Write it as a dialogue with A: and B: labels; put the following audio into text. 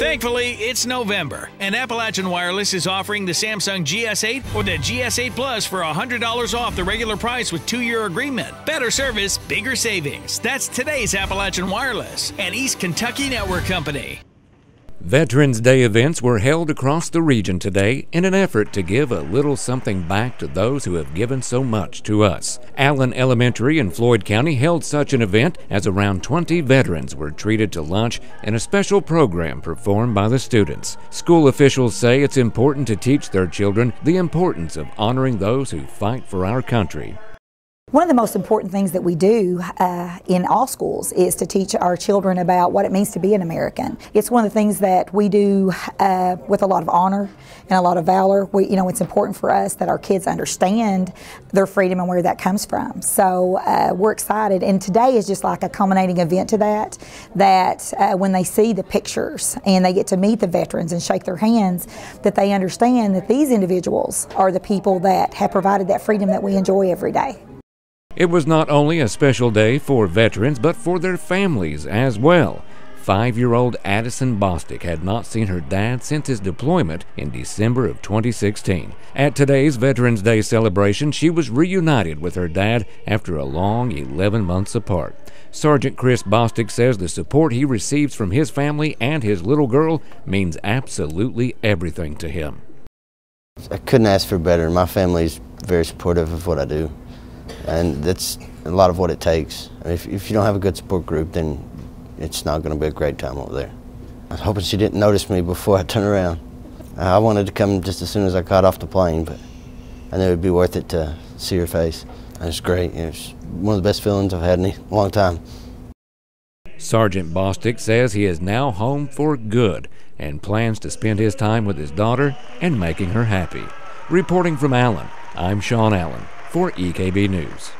A: Thankfully, it's November, and Appalachian Wireless is offering the Samsung GS8 or the GS8 Plus for $100 off the regular price with two year agreement. Better service, bigger savings. That's today's Appalachian Wireless and East Kentucky Network Company.
B: Veterans Day events were held across the region today in an effort to give a little something back to those who have given so much to us. Allen Elementary in Floyd County held such an event as around 20 veterans were treated to lunch in a special program performed by the students. School officials say it's important to teach their children the importance of honoring those who fight for our country.
C: One of the most important things that we do uh, in all schools is to teach our children about what it means to be an American. It's one of the things that we do uh, with a lot of honor and a lot of valor. We, you know, it's important for us that our kids understand their freedom and where that comes from. So uh, we're excited, and today is just like a culminating event to that. That uh, when they see the pictures and they get to meet the veterans and shake their hands, that they understand that these individuals are the people that have provided that freedom that we enjoy every day.
B: It was not only a special day for veterans, but for their families as well. Five year old Addison Bostick had not seen her dad since his deployment in December of 2016. At today's Veterans Day celebration, she was reunited with her dad after a long 11 months apart. Sergeant Chris Bostick says the support he receives from his family and his little girl means absolutely everything to him.
D: I couldn't ask for better. My family's very supportive of what I do and that's a lot of what it takes. If, if you don't have a good support group, then it's not going to be a great time over there. I was hoping she didn't notice me before I turned around. I wanted to come just as soon as I got off the plane, but I knew it'd be worth it to see her face. It was great. It was one of the best feelings I've had in a long time.
B: Sergeant Bostick says he is now home for good and plans to spend his time with his daughter and making her happy. Reporting from Allen, I'm Shawn Allen for EKB News.